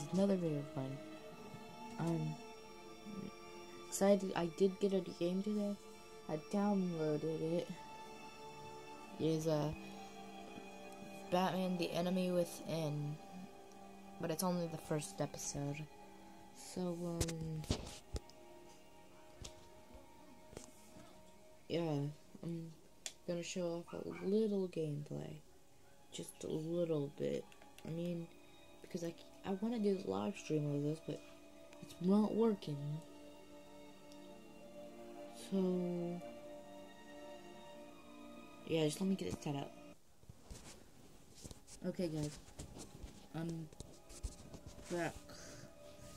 is another video of mine. I'm excited. I did get a game today. I downloaded it. It is a uh, Batman: The Enemy Within, but it's only the first episode. So um, yeah, I'm gonna show off a little gameplay, just a little bit. I mean, because I I want to do a live stream of this, but it's not working. So, yeah, just let me get it set up. Okay, guys. I'm back.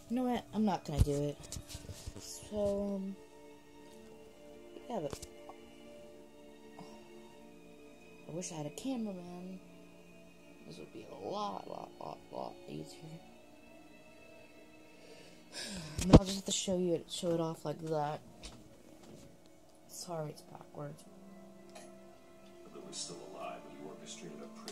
You know what? I'm not gonna do it. So, um, yeah, but I wish I had a cameraman. This would be a lot, lot, lot, lot easier. But I'll just have to show you it, show it off like that. Sorry, it's backwards. Is still alive, but he orchestrated a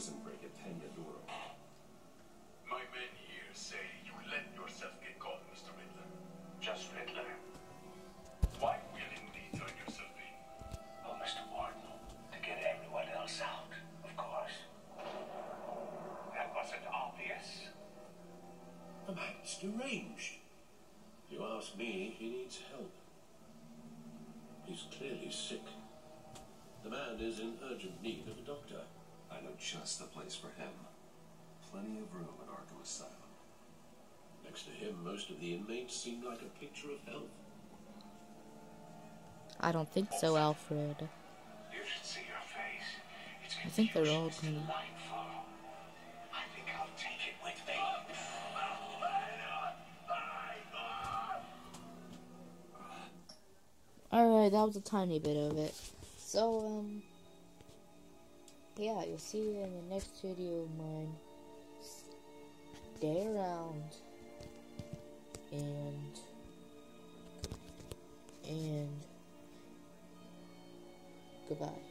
deranged. If you ask me, he needs help. He's clearly sick. The man is in urgent need of a doctor. I know just the place for him. Plenty of room at Arkham Asylum. Next to him, most of the inmates seem like a picture of health. I don't think so, Alfred. You should see your face. It's I think they're all confusion, kind of. Alright, that was a tiny bit of it. So, um, yeah, you'll see you in the next video of mine. Stay around. And, and, goodbye.